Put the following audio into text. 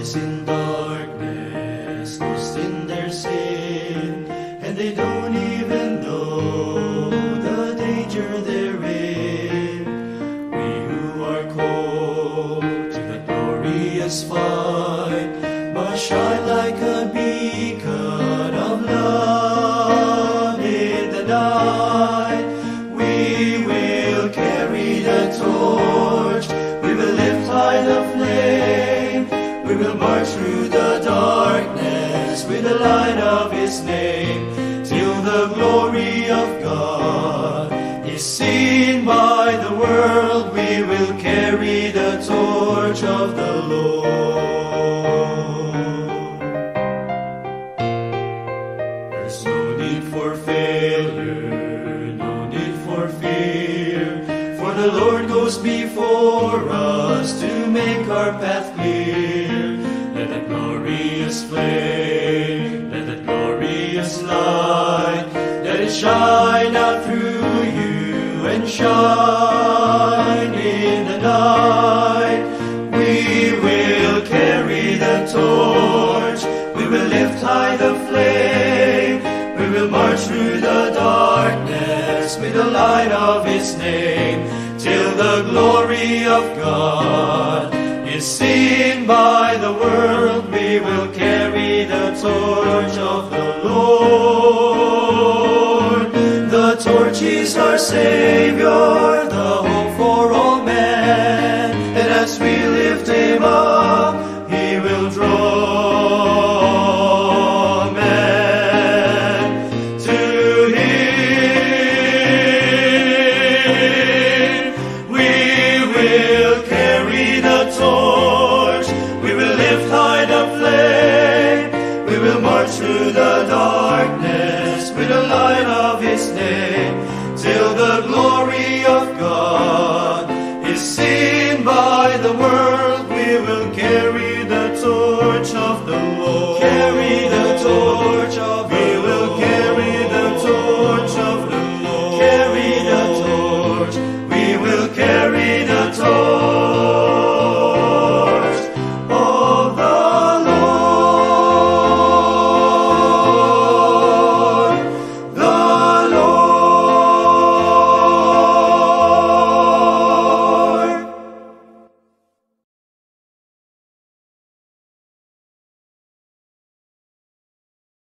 is in darkness, lost in their sin, and they don't even know the danger they're in. We who are called to the glorious fight must shine like a beacon of love in the night. We will carry the torch. Through the darkness with the light of His name till the glory of God is seen by the world. We will carry the torch of the Lord. There's no need for failure, no need for fear, for the Lord goes before us to make our path clear. Let that glorious flame, let that glorious light, let it shine out through you and shine in the night. We will carry the torch, we will lift high the flame, we will march through the darkness with the light of His name, till the glory of God is seen by the world. Is our Savior, the hope for all men, and as we lift Him up, He will draw men to Him. We will carry the torch,